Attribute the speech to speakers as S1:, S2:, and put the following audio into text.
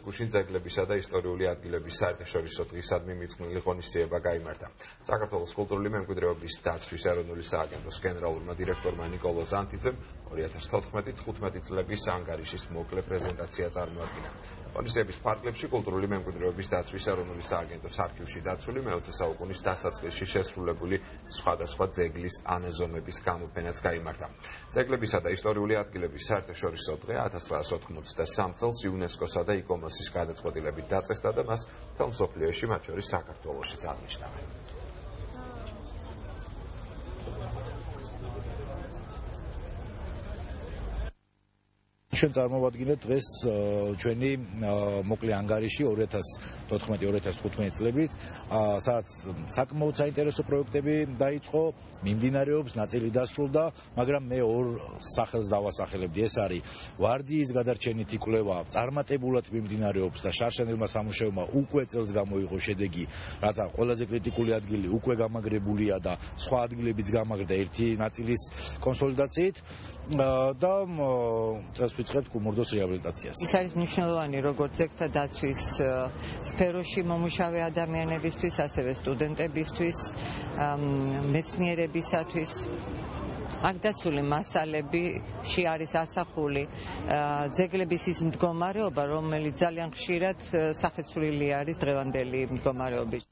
S1: გუშინ ძეგლებისა და ისტორიული ადგილების საერთაშორისო დღისადმი მიძღვნილი ღონისძიება გამართა. საქართველოს კულტურული მემკვიდრეობის დაცვის ეროვნული სააგენტოს გენერალურმა დირექტორმა ნიკოლო ზანთიძემ 2014-15 წლების ანგარიშის მოკლე პრეზენტაცია წარმოადგინა. ღონისძიების ფარგლებში კულტურული მემკვიდრეობის დაცვის ეროვნული სააგენტოს არქივში დაცული მე-20 საუკუნის დასაწყისში შესრულებული სხვადასხვა ძეგლის ანაზომების გამოფენაც გამართა. ძეგლებისა და ისტორიული ადგილების საერთაშორისო დღე 1993 წელს იუნესკოსა და იკომ მოსის გადაწყვეტილებით დაწესდა და მას თელსოფლიოში მათ შორის საქართველოსიც აღნიშნა.
S2: ჩვენ წარმოვადგინეთ დღეს ჩვენი მოკლე ანგარიში 2014-2015 წლებით, სადაც საკმაოდ საინტერესო პროექტები დაიწყო, მიმდინარეობს, ნაწილი დასრულდა, მაგრამ მე ორ სახელს დავასახელებდი. ეს არის ვარდიის გადარჩენითი კვლევა, წარმატებულად მიმდინარეობს და შარშანელმა სამუშაოებმა უკვე წელს გამოიღო შედეგი, რათა ყველაზე კრიტიკული ადგილი უკვე გამაგრებულია და სხვა ადგილებიც გამაგრდა ერთი ნაწილის კონსოლიდაციით და წელს ვიწყებთ კუმურდოს რეაბილიტაციას.
S3: ის არის მნიშვნელოვანი როგორც ექთა დაცვის სფეროში მომუშავე ადამიანებისთვის, ასევე სტუდენტებისთვის, მეცნიერებისათვის. აქ დაცული მასალებში არის ასახული ძეგლების ის მდგომარეობა, რომელიც ძალიან ხშირად სახეცვლილი არის დღევანდელი მდგომარეობის.